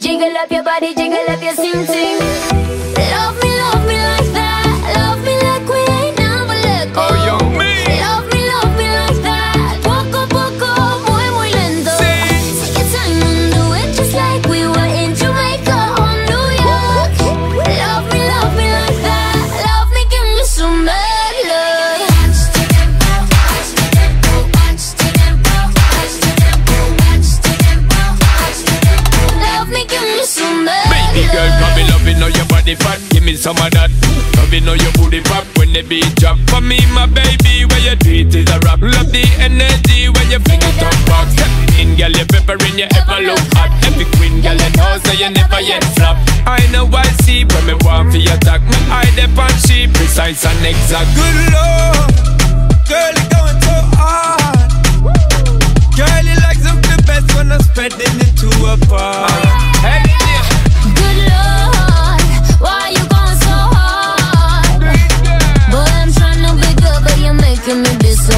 Jiggle up your body, jiggle up your sing body fat, give me some of that. Loving know your booty pop when the beat drop. For me, my baby, where your treat is a rap. Love the energy when your finger top rock. In girl, you peppering, you ever look hot. Every queen, girl, you know, so you never yet flop. I know I see when me want for attack. Me eye dep on she precise and exact. Good lord, girl, you going so hard. Girl, you like some the best when I'm spreading it to a bar. Give me be so